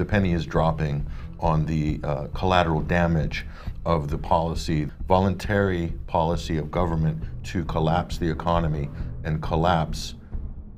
the penny is dropping on the uh, collateral damage of the policy, voluntary policy of government to collapse the economy and collapse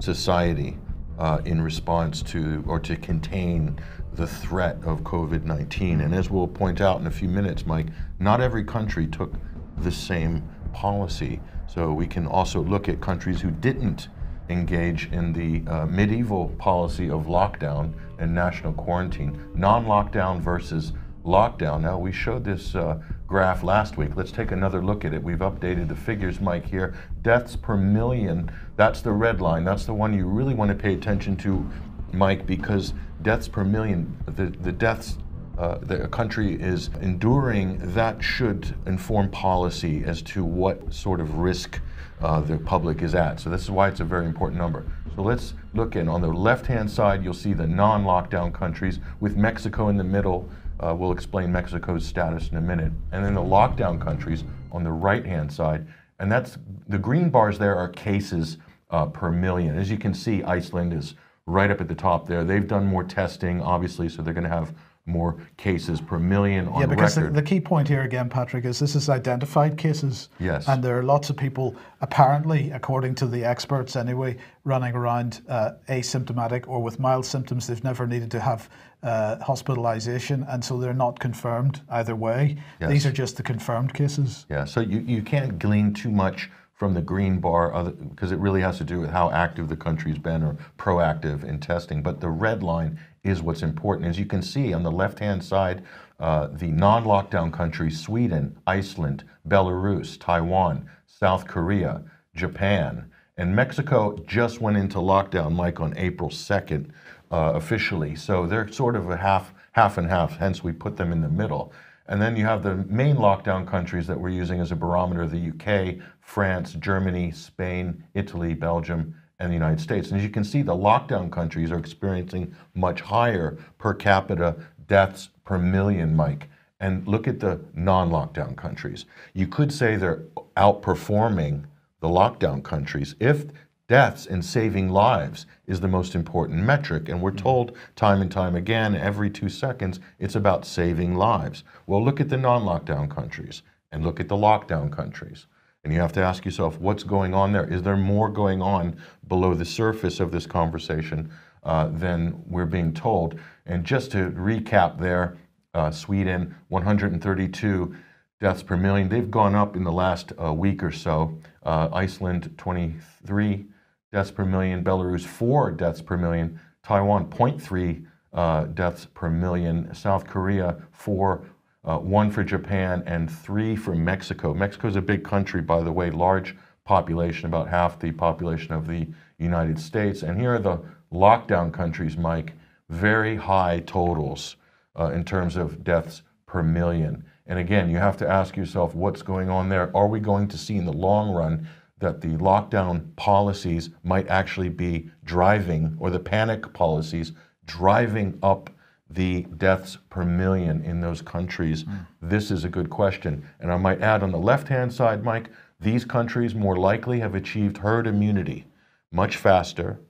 society uh, in response to or to contain the threat of COVID 19. And as we'll point out in a few minutes, Mike, not every country took the same policy. So we can also look at countries who didn't engage in the uh, medieval policy of lockdown and national quarantine, non lockdown versus lockdown. Now, we showed this uh, graph last week. Let's take another look at it. We've updated the figures, Mike, here. Deaths per million, that's the red line. That's the one you really want to pay attention to, Mike, because deaths per million, the, the deaths uh, a country is enduring, that should inform policy as to what sort of risk uh, the public is at. So this is why it's a very important number. So let's look in. On the left-hand side, you'll see the non-lockdown countries with Mexico in the middle. Uh, we'll explain Mexico's status in a minute. And then the lockdown countries on the right-hand side. And that's the green bars there are cases uh, per million. As you can see, Iceland is right up at the top there. They've done more testing, obviously, so they're going to have more cases per million on yeah, because record. The, the key point here again, Patrick, is this is identified cases. Yes. And there are lots of people, apparently, according to the experts anyway, running around uh, asymptomatic or with mild symptoms. They've never needed to have uh, hospitalization, and so they're not confirmed either way. Yes. These are just the confirmed cases. Yeah, so you, you can't glean too much from the green bar because it really has to do with how active the country's been or proactive in testing. But the red line is what's important. As you can see on the left-hand side, uh, the non-lockdown countries, Sweden, Iceland, Belarus, Taiwan, South Korea, Japan, and Mexico just went into lockdown, Mike, on April 2nd uh, officially. So they're sort of a half, half and half, hence we put them in the middle. And then you have the main lockdown countries that we're using as a barometer, the UK, France, Germany, Spain, Italy, Belgium, and the United States. And as you can see, the lockdown countries are experiencing much higher per capita deaths per million, Mike. And look at the non lockdown countries. You could say they're outperforming the lockdown countries if deaths and saving lives is the most important metric. And we're told time and time again, every two seconds, it's about saving lives. Well, look at the non lockdown countries and look at the lockdown countries. And you have to ask yourself, what's going on there? Is there more going on below the surface of this conversation uh, than we're being told? And just to recap there, uh, Sweden, 132 deaths per million. They've gone up in the last uh, week or so. Uh, Iceland, 23 deaths per million. Belarus, 4 deaths per million. Taiwan, 0.3 uh, deaths per million. South Korea, 4 uh, one for Japan, and three for Mexico. Mexico is a big country, by the way, large population, about half the population of the United States. And here are the lockdown countries, Mike, very high totals uh, in terms of deaths per million. And again, you have to ask yourself what's going on there. Are we going to see in the long run that the lockdown policies might actually be driving, or the panic policies driving up the deaths per million in those countries? Mm. This is a good question. And I might add on the left hand side, Mike, these countries more likely have achieved herd immunity much faster.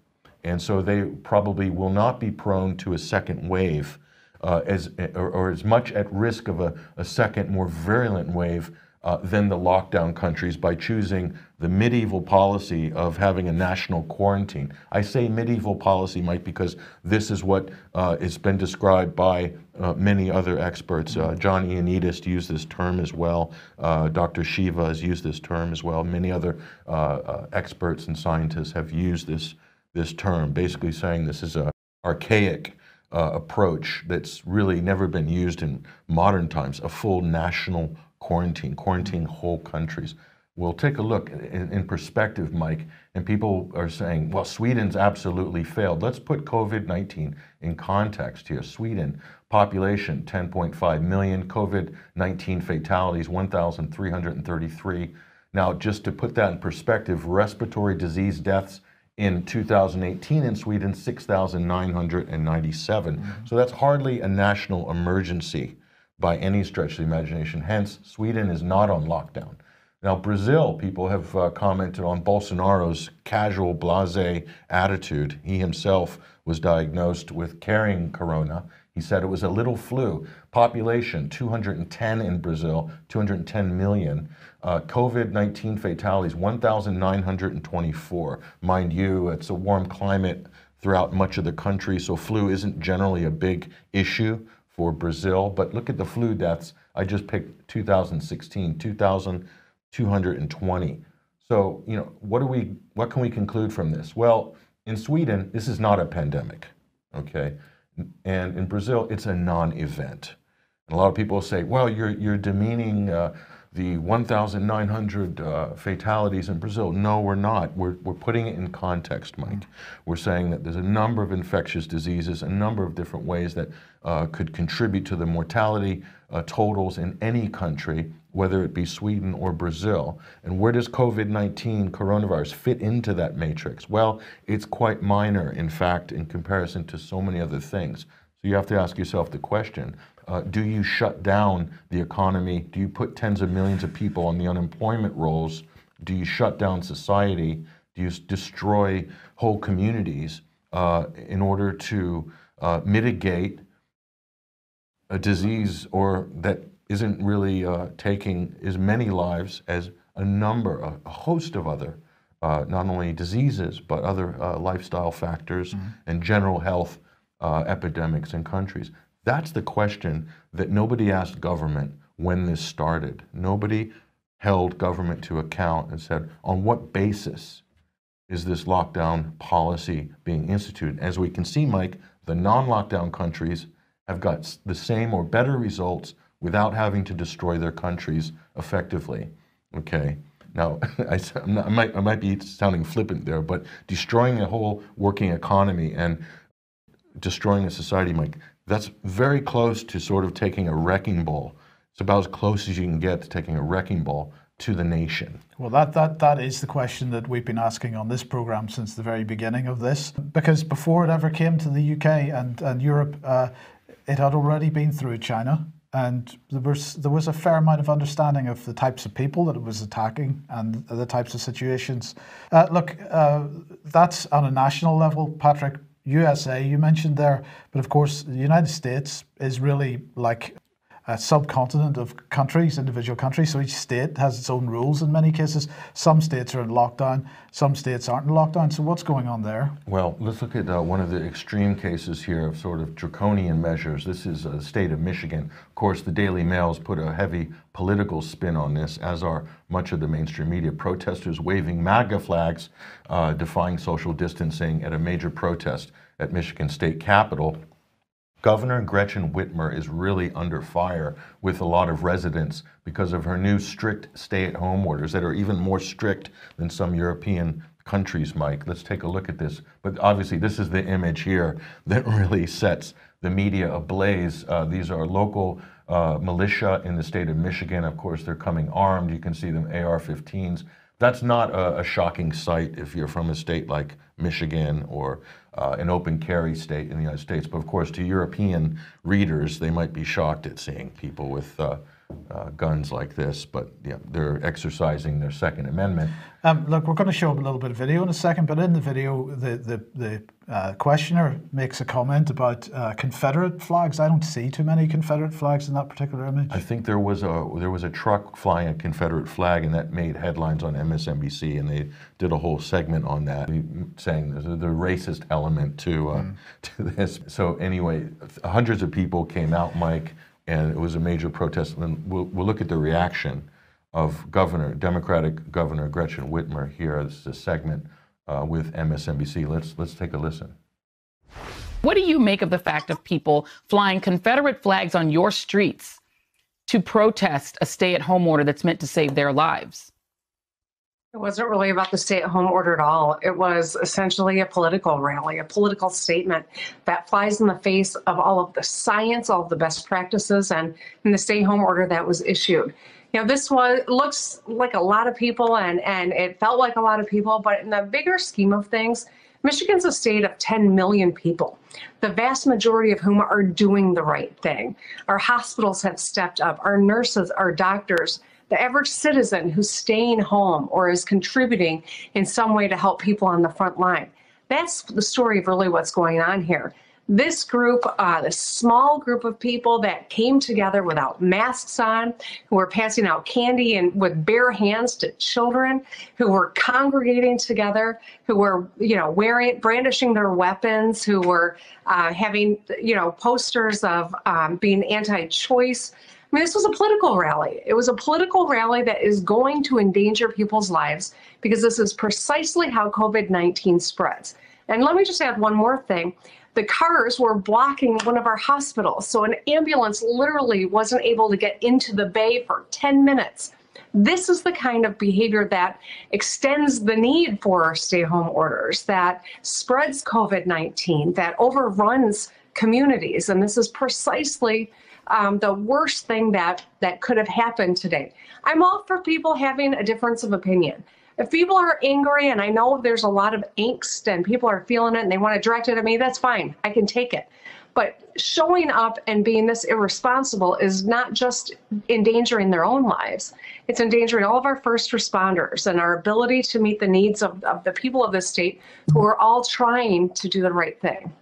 And so they probably will not be prone to a second wave uh, as, or, or, as much at risk of a, a second, more virulent wave uh, than the lockdown countries by choosing the medieval policy of having a national quarantine. I say medieval policy, Mike, because this is what uh, has been described by uh, many other experts. Uh, John Ioannidis used this term as well. Uh, Dr. Shiva has used this term as well. Many other uh, experts and scientists have used this, this term, basically saying this is a archaic approach that's really never been used in modern times, a full national quarantine, quarantine whole countries. We'll take a look in, in, perspective, Mike, and people are saying, well, Sweden's absolutely failed. Let's put COVID 19 in context here. Sweden, population 10.5 million, COVID 19 fatalities 1,333. Now, just to put that in perspective, respiratory disease deaths in 2018 in Sweden, 6,997. Mm-hmm. So that's hardly a national emergency by any stretch of the imagination. Hence, Sweden is not on lockdown. Now, Brazil, people have uh, commented on Bolsonaro's casual, blase attitude. He himself was diagnosed with carrying corona. He said it was a little flu. Population 210 in Brazil, 210 million. Uh, COVID 19 fatalities 1,924. Mind you, it's a warm climate throughout much of the country, so flu isn't generally a big issue for Brazil. But look at the flu deaths. I just picked 2016, 2,220. So, you know, what do we what can we conclude from this? Well, in Sweden, this is not a pandemic, okay? And in Brazil, it's a non-event. And a lot of people say, well, you're, you're demeaning uh, the 1,900 uh, fatalities in Brazil. No, we're not. We're, we're putting it in context, Mike. We're saying that there's a number of infectious diseases, a number of different ways that uh, could contribute to the mortality uh, totals in any country, whether it be Sweden or Brazil. And where does COVID 19 coronavirus fit into that matrix? Well, it's quite minor, in fact, in comparison to so many other things. So you have to ask yourself the question uh, do you shut down the economy? Do you put tens of millions of people on the unemployment rolls? Do you shut down society? Do you destroy whole communities uh, in order to uh, mitigate a disease or that isn't really uh, taking as many lives as a number, a, a host of other, uh, not only diseases, but other uh, lifestyle factors mm-hmm. and general health uh, epidemics in countries? That's the question that nobody asked government when this started. Nobody held government to account and said, on what basis is this lockdown policy being instituted? As we can see, Mike, the non lockdown countries have got the same or better results without having to destroy their countries effectively. Okay. Now, I, not, I, might, I might be sounding flippant there, but destroying a whole working economy and destroying a society, Mike, that's very close to sort of taking a wrecking ball. It's about as close as you can get to taking a wrecking ball to the nation. Well, that, that, that is the question that we've been asking on this program since the very beginning of this. Because before it ever came to the UK and, and Europe, uh, it had already been through China. And there was there was a fair amount of understanding of the types of people that it was attacking and the types of situations. Uh, look, uh, that's on a national level, Patrick. USA you mentioned there, but of course the United States is really like a subcontinent of countries, individual countries. So each state has its own rules in many cases. Some states are in lockdown, some states aren't in lockdown. So what's going on there? Well, let's look at uh, one of the extreme cases here of sort of draconian measures. This is the state of Michigan. Of course, the Daily Mail's put a heavy political spin on this, as are much of the mainstream media. Protesters waving MAGA flags, uh, defying social distancing at a major protest at Michigan State Capitol. Governor Gretchen Whitmer is really under fire with a lot of residents because of her new strict stay at home orders that are even more strict than some European countries, Mike. Let's take a look at this. But obviously, this is the image here that really sets the media ablaze. Uh, these are local uh, militia in the state of Michigan. Of course, they're coming armed. You can see them AR 15s. That's not a, a shocking sight if you're from a state like Michigan or uh, an open carry state in the United States. But of course, to European readers, they might be shocked at seeing people with uh, uh, guns like this, but yeah, they're exercising their Second Amendment. Um, look, we're going to show a little bit of video in a second, but in the video, the the, the uh, questioner makes a comment about uh, Confederate flags. I don't see too many Confederate flags in that particular image. I think there was a there was a truck flying a Confederate flag, and that made headlines on MSNBC, and they did a whole segment on that, saying the racist element to uh, mm. to this. So anyway, hundreds of people came out, Mike and it was a major protest. And we'll, we'll look at the reaction of Governor, Democratic Governor Gretchen Whitmer here. This is a segment uh, with MSNBC. Let's let's take a listen. What do you make of the fact of people flying Confederate flags on your streets to protest a stay-at-home order that's meant to save their lives? It wasn't really about the stay at home order at all. It was essentially a political rally, a political statement that flies in the face of all of the science, all of the best practices, and, the stay home order that was issued. You know, this was looks like a lot of people and, and it felt like a lot of people, but in the bigger scheme of things, Michigan's a state of 10 million people, the vast majority of whom are doing the right thing. Our hospitals have stepped up, our nurses, our doctors, the average citizen who's staying home or is contributing in some way to help people on the front line. That's the story of really what's going on here. This group, uh, this small group of people that came together without masks on, who were passing out candy and with bare hands to children, who were congregating together, who were, you know, wearing, brandishing their weapons, who were uh, having, you know, posters of um, being anti-choice. Mean, this was a political rally. It was a political rally that is going to endanger people's lives because this is precisely how COVID 19 spreads. And let me just add one more thing. The cars were blocking one of our hospitals, so an ambulance literally wasn't able to get into the bay for 10 minutes. This is the kind of behavior that extends the need for stay home orders, that spreads COVID 19, that overruns communities. And this is precisely um, the worst thing that, that could have happened today. I'm all for people having a difference of opinion. If people are angry, and I know there's a lot of angst and people are feeling it and they want to direct it at me, that's fine. I can take it. But showing up and being this irresponsible is not just endangering their own lives, it's endangering all of our first responders and our ability to meet the needs of, of the people of this state who are all trying to do the right thing.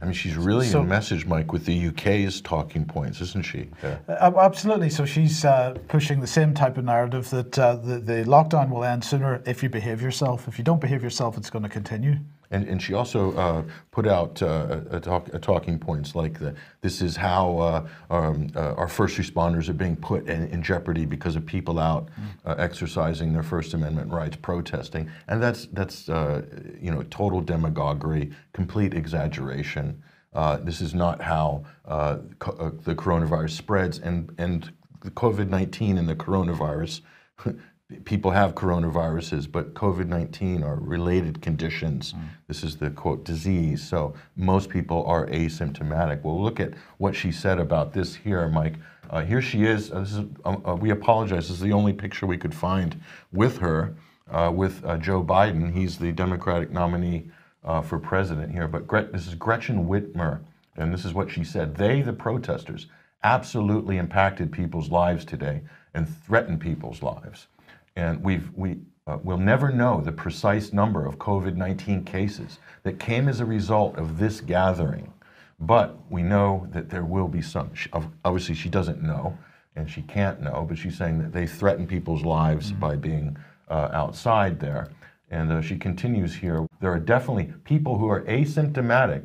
I mean, she's really So- in message, Mike, with the UK's talking points, isn't she? Yeah. Uh, absolutely. So she's uh, pushing the same type of narrative that uh, the, the lockdown will end sooner if you behave yourself. If you don't behave yourself, it's going to continue. And, and she also uh, put out uh, a, talk, a talking points like the, this is how uh, um, uh, our first responders are being put in, in jeopardy because of people out uh, exercising their First Amendment rights, protesting, and that's that's uh, you know total demagoguery, complete exaggeration. This is not how co- the coronavirus spreads, and and the COVID nineteen and the coronavirus. people have coronaviruses, but COVID 19 are related conditions. This is the quote disease. So most people are asymptomatic. Well, look at what she said about this here, Mike. Uh, here she is. Uh, this is um, uh, we apologize. This is the only picture we could find with her, uh, with uh, Joe Biden. He's the Democratic nominee uh, for president here. But Gret- this is Gretchen Whitmer, and this is what she said. They, the protesters, absolutely impacted people's lives today and threatened people's lives and we've, we uh, will never know the precise number of COVID 19 cases that came as a result of this gathering. But we know that there will be some. She, obviously, she doesn't know, and she can't know, but she's saying that they threaten people's lives by being uh, outside there. And uh, she continues here there are definitely people who are asymptomatic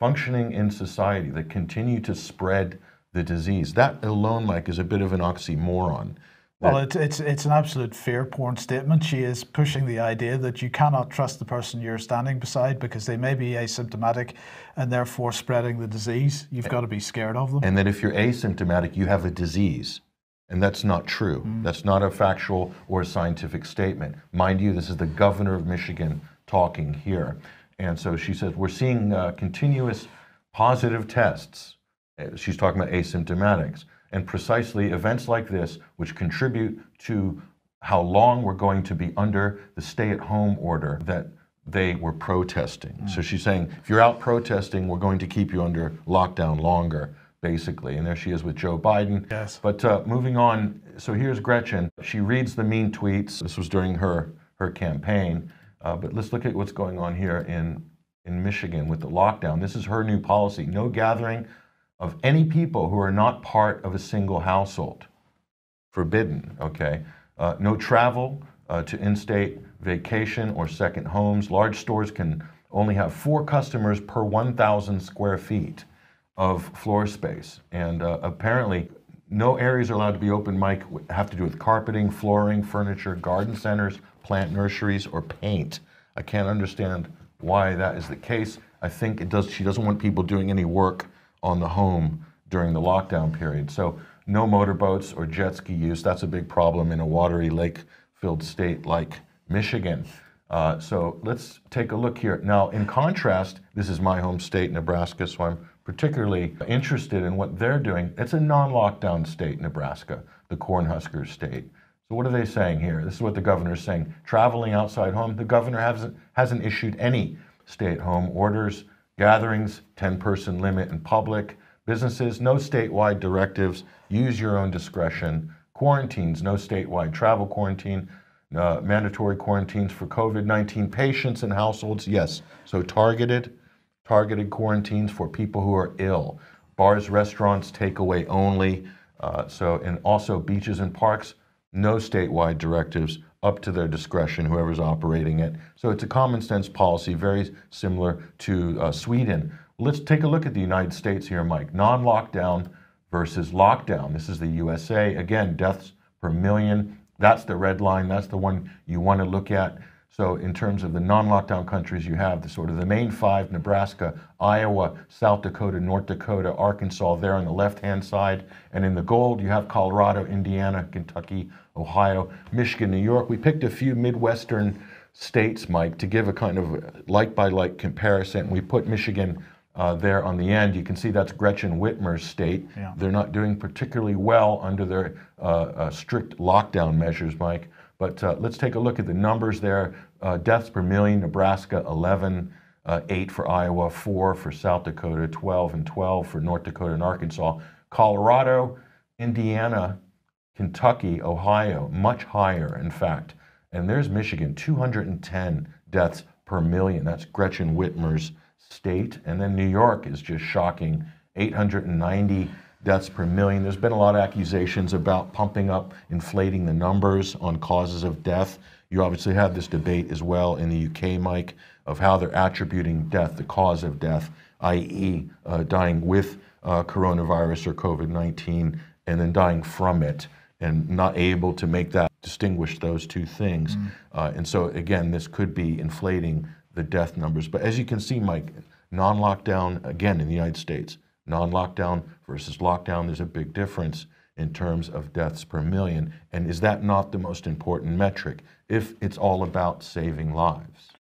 functioning in society that continue to spread the disease. That alone, Mike, is a bit of an oxymoron. Well, it's, it's, it's an absolute fear porn statement. She is pushing the idea that you cannot trust the person you're standing beside because they may be asymptomatic and therefore spreading the disease. You've got to be scared of them. and that if you're asymptomatic, you have a disease. And that's not true. That's not a factual or scientific statement. Mind you, this is the governor of Michigan talking here. And so she says, We're seeing uh, continuous positive tests. Uh, She's talking about asymptomatics. And precisely events like this, which contribute to how long we're going to be under the stay at home order that they were protesting. So she's saying, if you're out protesting, we're going to keep you under lockdown longer, basically. And there she is with Joe Biden. Yes. But uh, moving on, so here's Gretchen. She reads the mean tweets. This was during her, her campaign. Uh, but let's look at what's going on here in, in Michigan with the lockdown. This is her new policy no gathering of any people who are not part of a single household forbidden, okay? Uh, no travel uh, to in state vacation or second homes. Large stores can only have four customers per 1,000 square feet of floor space. And uh, apparently, no areas are allowed to be open, Mike, have to do with carpeting, flooring, furniture, garden centers, plant nurseries, or paint. I can't understand why that is the case. I think it does. She doesn't want people doing any work on the home during the lockdown period. So no motorboats or jet ski use. That's a big problem in a watery lake-filled state like Michigan. Uh, so let's take a look here. Now, in contrast, this is my home state, Nebraska, so I'm particularly interested in what they're doing. It's a non-lockdown state, Nebraska, the Cornhusker state. So what are they saying here? This is what the governor is saying. Traveling outside home, the governor hasn't, hasn't issued any stay-at-home orders. Gatherings, 10-person limit in public. Businesses, no statewide directives. Use your own discretion. Quarantines, no statewide travel quarantine. Uh, mandatory quarantines for COVID 19 patients and households, yes. So targeted, targeted quarantines for people who are ill. Bars, restaurants, takeaway only. Uh, so, and also beaches and parks, no statewide directives, up to their discretion, whoever's operating it. So it's a common sense policy, very similar to uh, Sweden. Let's take a look at the United States here, Mike. Non lockdown versus lockdown. This is the USA. Again, deaths per million. That's the red line. That's the one you want to look at. So, in terms of the non lockdown countries, you have the sort of the main five Nebraska, Iowa, South Dakota, North Dakota, Arkansas there on the left hand side. And in the gold, you have Colorado, Indiana, Kentucky, Ohio, Michigan, New York. We picked a few Midwestern states, Mike, to give a kind of like by like comparison. We put Michigan uh, there on the end. You can see that's Gretchen Whitmer's state. Yeah. They're not doing particularly well under their uh, uh, strict lockdown measures, Mike. But uh, let's take a look at the numbers there. Uh, deaths per million, Nebraska 11, uh, 8 for Iowa, 4 for South Dakota, 12 and 12 for North Dakota and Arkansas. Colorado, Indiana, Kentucky, Ohio, much higher, in fact. And there's Michigan, 210 deaths per million. That's Gretchen Whitmer's state. And then New York is just shocking, 890 deaths per million. There's been a lot of accusations about pumping up, inflating the numbers on causes of death. You obviously have this debate as well in the UK, Mike, of how they're attributing death, the cause of death, i.e., uh, dying with uh, coronavirus or COVID 19, and then dying from it, and not able to make that distinguish those two things. Uh, and so, again, this could be inflating the death numbers. But as you can see, Mike, non lockdown, again, in the United States, non lockdown versus lockdown, there's a big difference in terms of deaths per million. And is that not the most important metric if it's all about saving lives?